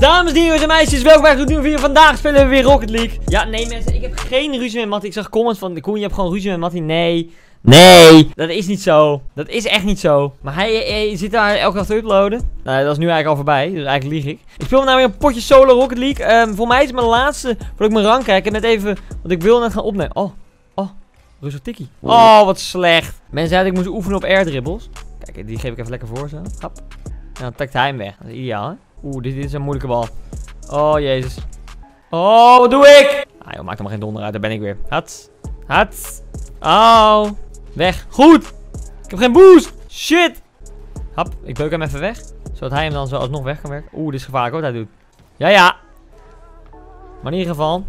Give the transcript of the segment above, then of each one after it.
Dames en heren en meisjes, welkom bij een nieuwe video. Vandaag spelen we weer Rocket League. Ja, nee mensen, ik heb geen ruzie met Mattie. Ik zag comments van de Koen, je hebt gewoon ruzie met Mattie. Nee. Nee, dat is niet zo. Dat is echt niet zo. Maar hij, hij zit daar elke dag te uploaden. Nou, dat is nu eigenlijk al voorbij, dus eigenlijk lieg ik. Ik speel nou weer een potje solo Rocket League. Ehm, voor mij is het mijn laatste, voordat ik mijn rang kijk. En net even, want ik wil net gaan opnemen. Oh, oh, rustig tikkie. Oh, wat slecht. Mensen zeiden ik moest oefenen op air dribbles. Kijk, die geef ik even lekker voor zo. Hap. En dan takt hij hem weg. Dat is ideaal, hè? Oeh, dit, is een moeilijke bal. Oh, jezus. Oh, wat doe ik? Ah, joh, maakt maar geen donder uit. Daar ben ik weer. Hat. Hat. Oh. Weg. Goed. Ik heb geen boost. Shit. Hap. Ik beuk hem even weg. Zodat hij hem dan zo alsnog weg kan werken. Oeh, dit is gevaarlijk wat hij doet. Ja, ja. Maar in ieder geval.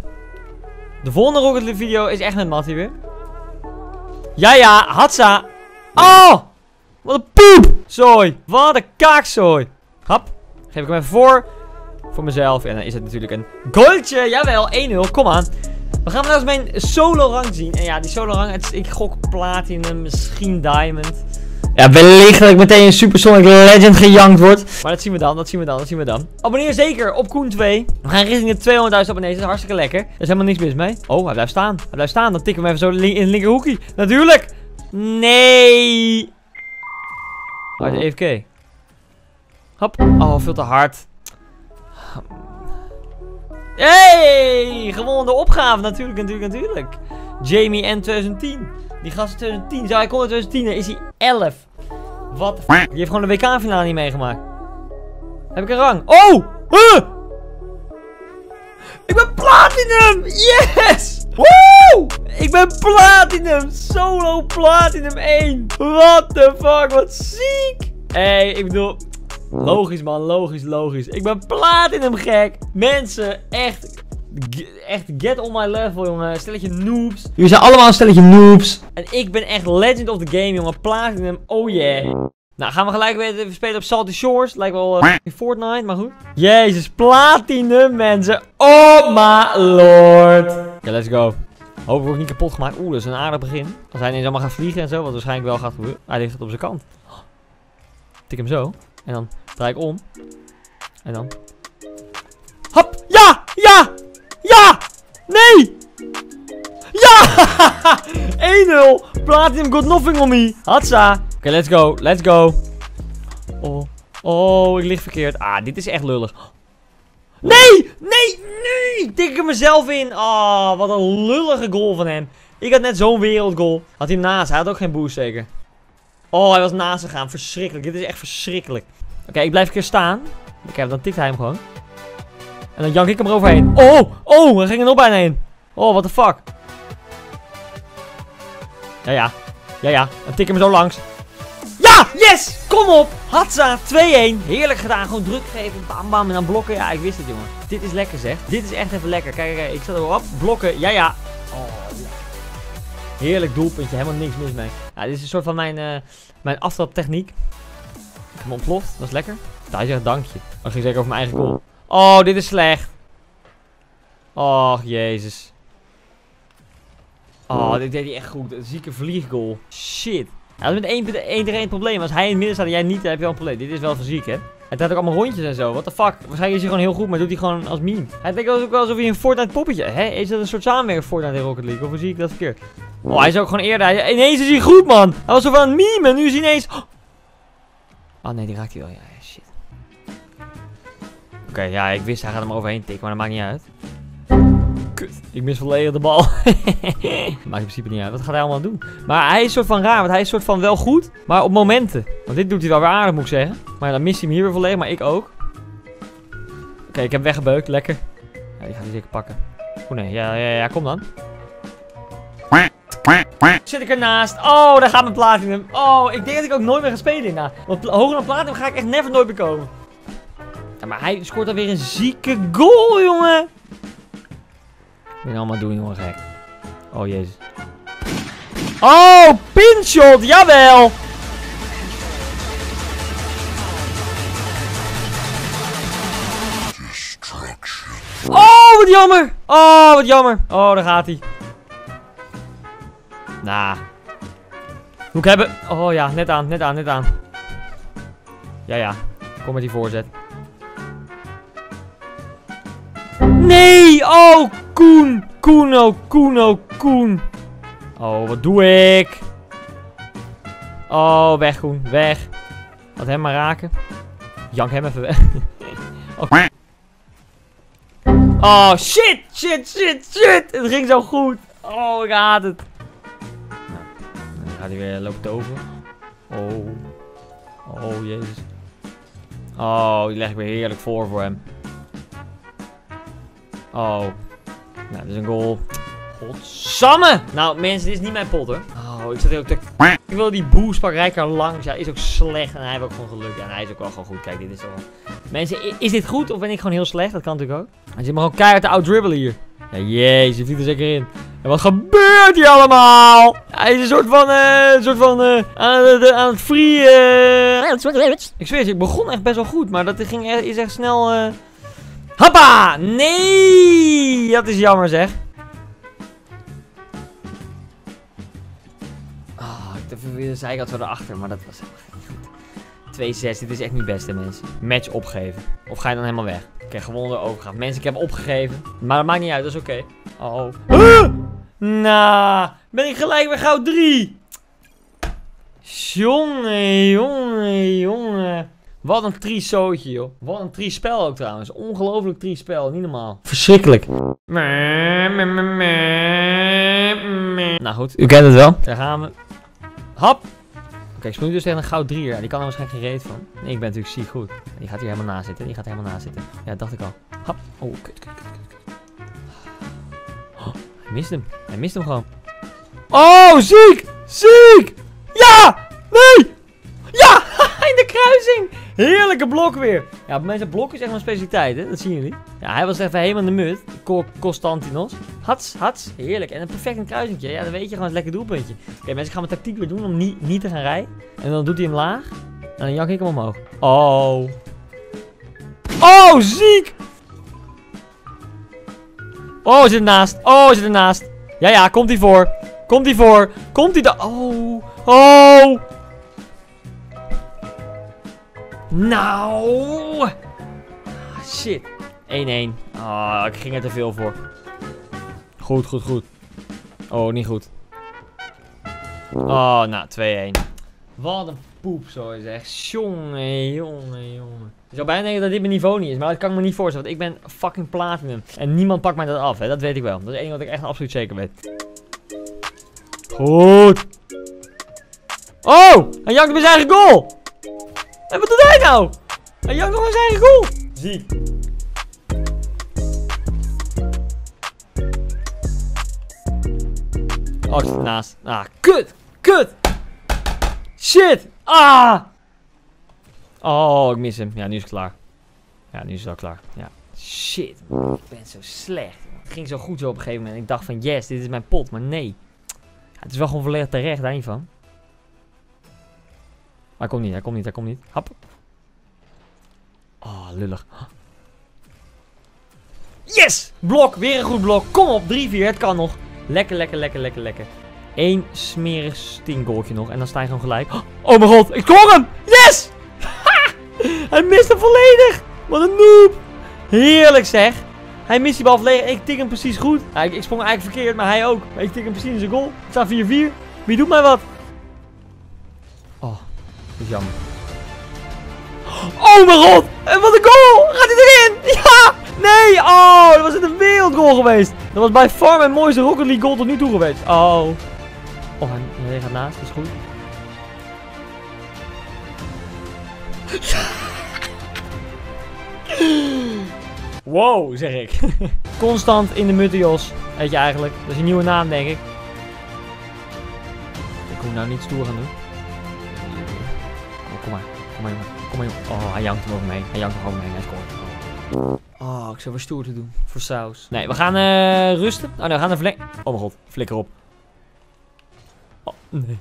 De volgende Rocket League video is echt met Mattie weer. Ja, ja. Hatsa. Oh. Wat een poep. Zooi. Wat een kaakzooi. Hap. Geef ik hem even voor. Voor mezelf. En dan is het natuurlijk een goaltje. Jawel, 1-0. Kom aan. We gaan nou eens mijn solo rang zien. En ja, die solo rang, het ik gok platinum, misschien diamond. Ja, wellicht dat ik meteen een Supersonic Legend gejankt word. Maar dat zien we dan, dat zien we dan, dat zien we dan. Abonneer zeker op Koen 2. We gaan richting de 200.000 abonnees. Dat is hartstikke lekker. Er is helemaal niks mis mee. Oh, hij blijft staan. Hij blijft staan. Dan tikken we hem even zo in het linkerhoekje. Natuurlijk. Nee. Hij is EFK. Hop. Oh, veel te hard. Hey! Gewonnen opgave. Natuurlijk, natuurlijk, natuurlijk. Jamie N 2010. Die gast in 2010. Zou hij kon in 2010. Dan is hij 11. Wat de f***. Die heeft gewoon de WK-finale niet meegemaakt. Heb ik een rang? Oh! Ik ben platinum! Yes! Woe! Ik ben platinum! Solo platinum 1! What the fuck, wat ziek! Hé, hey, ik bedoel... Logisch man, logisch, logisch. Ik ben platinum gek. Mensen, echt... Echt get on my level, jongen. Stelletje noobs. Jullie zijn allemaal een stelletje noobs. En ik ben echt legend of the game, jongen. Platinum, oh yeah. Nou, gaan we gelijk weer even spelen op Salty Shores. Lijkt wel uh, Fortnite, maar goed. Jezus, platinum, mensen. Oh my lord. Ja, let's go. Hopelijk niet kapot gemaakt. Oeh, dat is een aardig begin. Als hij ineens allemaal gaat vliegen en zo, wat waarschijnlijk wel gaat gebeuren. Hij ligt het op zijn kant. Tik hem zo. En dan draai ik om. En dan... Hop! Ja! Ja! Ja! Nee! Ja! 1-0! Platinum got nothing on me. Hatsa. Oké, okay, let's go. Let's go. Oh. Oh, ik lig verkeerd. Ah, dit is echt lullig. Nee! Nee! Nee! Ik tik er mezelf in. Ah, oh, wat een lullige goal van hem. Ik had net zo'n wereldgoal. Had hij naast. Hij had ook geen boost zeker. Oh, hij was naast gegaan. Verschrikkelijk. Dit is echt verschrikkelijk. Oké, ik blijf een keer staan. Oké, dan tikt hij hem gewoon. En dan jank ik hem eroverheen. Oh, oh, hij ging er nog bijna in. Oh, what the fuck. Ja, ja. Ja, ja. Dan tik hem zo langs. Ja, yes! Kom op! Hatsa, 2-1. Heerlijk gedaan. Gewoon druk geven. Bam, bam. En dan blokken. Ja, ik wist het, jongen. Dit is lekker, zeg. Dit is echt even lekker. Kijk, kijk. Ik zat erop. Blokken. Ja, ja. Oh, ja. Heerlijk doelpuntje. Helemaal niks mis mee. Ja, dit is een soort van mijn, uh, mijn aftraptechniek. Ik heb hem ontploft. Dat is lekker. Hij zegt dankje. Dan ging zeker over mijn eigen goal. Oh, dit is slecht. Och, jezus. Oh, dit deed hij echt goed. Een zieke vlieggoal. Shit. Ja, dat is met één, één één probleem. Als hij in het midden staat en jij niet, dan heb je wel een probleem. Dit is wel fysiek, hè. Hij draait ook allemaal rondjes en zo. What the fuck. Waarschijnlijk is hij gewoon heel goed, maar doet hij gewoon als meme. Hij denkt ook wel alsof hij een Fortnite poppetje... Hè? Is dat een soort samenwerking Fortnite in Rocket League? Of zie ik dat verkeerd? Oh, hij is ook gewoon eerder... Hij... Ineens is hij goed, man. Hij was zo van een meme en nu is hij ineens... Oh, nee, die raakt hij wel. Ja, shit. Oké, ja, ik wist hij gaat hem overheen tikken, maar dat maakt niet uit. Ik mis volledig de bal. maakt in principe niet uit. Wat gaat hij allemaal doen? Maar hij is soort van raar, want hij is soort van wel goed, maar op momenten. Want dit doet hij wel weer aardig, moet ik zeggen. Maar dan mist hij hem hier weer volledig, maar ik ook. Oké, ik heb weggebeukt, lekker. Ja, die gaat hij zeker pakken. Oh nee, ja, ja, ja, kom dan. Zit ik ernaast. Oh, daar gaat mijn platinum. Oh, ik denk dat ik ook nooit meer ga spelen hierna. Want hoger dan platinum ga ik echt never nooit meer komen. Ja, maar hij scoort dan weer een zieke goal, jongen. Je allemaal doen, jongen, gek. Oh, jezus. Oh, pinshot, jawel. Oh, wat jammer. Oh, wat jammer. Oh, daar gaat hij. Nah. Moet ik hebben... Oh ja, net aan, net aan, net aan. Ja, ja. Kom met die voorzet. Nee! Oh, Koen! Koen, oh, Koen, oh, Koen. Oh, wat doe ik? Oh, weg, Koen. Weg. Laat hem maar raken. Jank hem even weg. oh. oh, shit! Shit, shit, shit! Het ging zo goed. Oh, ik haat het. Nou, dan gaat hij weer lopen over. Oh. Oh, jezus. Oh, die leg ik weer heerlijk voor voor hem. Oh. Nou, dit is een goal. Godsamme! Nou, mensen, dit is niet mijn pot, hoor. Oh, ik zat hier ook te... Ik wil die boost pak rijker langs. Ja, is ook slecht. En hij heeft ook gewoon geluk. Ja, en hij is ook wel gewoon goed. Kijk, dit is toch wel... Mensen, is dit goed of ben ik gewoon heel slecht? Dat kan natuurlijk ook. Hij zit maar gewoon keihard te outdribbelen hier. Ja, jezus, vliegt er zeker in. En wat gebeurt hier allemaal? Hij is een soort van, eh, een soort van, eh, aan, het, aan het free, eh... Ik zweer het, ik begon echt best wel goed, maar dat ging, echt- is echt snel, eh... Hoppa! Nee! Dat is jammer, zeg. Ah, ik dacht weer de zijkant zo erachter, maar dat was helemaal niet goed. 2-6, dit is echt niet best, mensen. Match opgeven. Of ga je dan helemaal weg? Oké, gewonnen door overgaan. Mensen, ik heb opgegeven. Maar dat maakt niet uit, dat is oké. Oh, oh. Nou, ben ik gelijk weer gauw 3. Jongen, jongen, jongen. Wat een triesootje, joh. Wat een triespel ook trouwens. Ongelooflijk triespel, niet normaal. Verschrikkelijk. Nou goed, u kent het wel. Daar gaan we. Hap. Oké, ik speel nu dus tegen een goud 3 Ja, die kan er waarschijnlijk geen reet van. Nee, ik ben natuurlijk ziek goed. Die gaat hier helemaal naast zitten. Die gaat helemaal naast zitten. Ja, dat dacht ik al. Hap. Oh, kut, kut, kut, kut, kut. Oh, hij mist hem. Hij mist hem gewoon. Oh, ziek! Ziek! Ja! Nee! Heerlijke blok weer. Ja, zijn blok is echt mijn specialiteit, hè? Dat zien jullie. Ja, hij was even helemaal in de mut. Constantinos. Hats, hats. Heerlijk. En een perfect een kruisingje. Ja, dan weet je gewoon een lekker doelpuntje. Oké, mensen, ik ga mijn tactiek weer doen om niet, niet te gaan rijden. En dan doet hij hem laag. En dan jank ik hem omhoog. Oh. Oh, ziek! Oh, zit ernaast. Oh, zit ernaast. Ja, ja, komt hij voor. Komt hij voor. Komt hij daar. Oh. Oh. Nou. Ah, shit. 1-1. Ah, ik ging er te veel voor. Goed, goed, goed. Oh, niet goed. Oh, nou, 2-1. Wat een poep, zo is echt. Jongen, jongen, jongen. Ik zou bijna denken dat dit mijn niveau niet is, maar dat kan ik me niet voorstellen, want ik ben fucking platinum. En niemand pakt mij dat af, hè. Dat weet ik wel. Dat is enige wat ik echt absoluut zeker weet. Goed. Oh, jankt bij zijn eigen goal. En wat doet hij nou? Hij jankt nog zijn eigen goal. Zie. Oh, ernaast. Ah, kut. Kut. Shit. Ah. Oh, ik mis hem. Ja, nu is het klaar. Ja, nu is het al klaar. Ja. Shit. man. Ik ben zo slecht. Het ging zo goed zo op een gegeven moment. Ik dacht van, yes, dit is mijn pot. Maar nee. Ja, het is wel gewoon volledig terecht, daar niet van. Hij komt niet, hij komt niet, hij komt niet. Hap. Oh, lullig. Yes! Blok, weer een goed blok. Kom op, 3-4, het kan nog. Lekker, lekker, lekker, lekker, lekker. Eén smerig stinkgoaltje nog en dan sta je gewoon gelijk. Oh mijn god, ik scoor hem! Yes! Hij mist hem volledig! Wat een noob! Heerlijk zeg! Hij mist die bal volledig ik tik hem precies goed. Ik sprong eigenlijk verkeerd, maar hij ook. Maar ik tik hem precies in zijn goal. Het staat 4-4. Wie doet mij wat? Dat is jammer. Oh mijn god! En wat een goal! Gaat hij erin? Ja! Nee! Oh, dat was een wereldgoal geweest. Dat was bij far mijn mooiste Rocket League goal tot nu toe geweest. Oh. Oh, hij, gaat naast. Dat is goed. Wow, zeg ik. Constant in de Muttios. Weet je eigenlijk. Dat is een nieuwe naam, denk ik. Ik moet nou niet stoer gaan doen. Oh, kom maar. Kom maar, jongen. Kom maar, jongen. Oh, hij jankt hem over me. Hij jankt hem over me heen. Hij scoort. Oh, ik zou weer stoer te doen. Voor saus. Nee, we gaan eh, rusten. Oh, nee, we gaan een verleng... Oh mijn god. Flikker op. Oh, nee.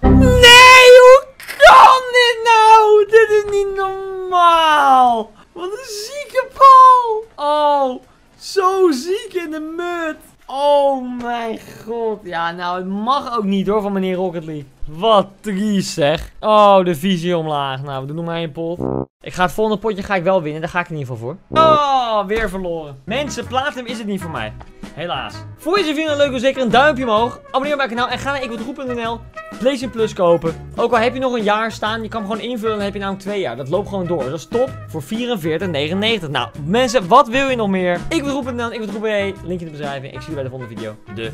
Nee, hoe kan dit nou? Dit is niet normaal. Wat een zieke bal. Oh, zo ziek in de mut. Oh mijn god. Ja, nou, het mag ook niet hoor van meneer Rocket League. Wat triest zeg. Oh, de visie omlaag. Nou, we doen nog maar één pot. Ik ga het volgende potje ga ik wel winnen. Daar ga ik in ieder geval voor. Oh, weer verloren. Mensen, platinum is het niet voor mij. Helaas. Voor je video leuk, doe zeker een duimpje omhoog. Abonneer op mijn kanaal en ga naar ikwordroep.nl. PlayStation Plus kopen. Ook al heb je nog een jaar staan, je kan hem gewoon invullen. Dan heb je namelijk twee jaar. Dat loopt gewoon door. Dat is top voor 44,99. Nou, mensen, wat wil je nog meer? Ik wordroep.nl, ik wordroep.nl. Link in de beschrijving. Ik zie je bij de volgende video. De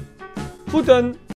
groeten.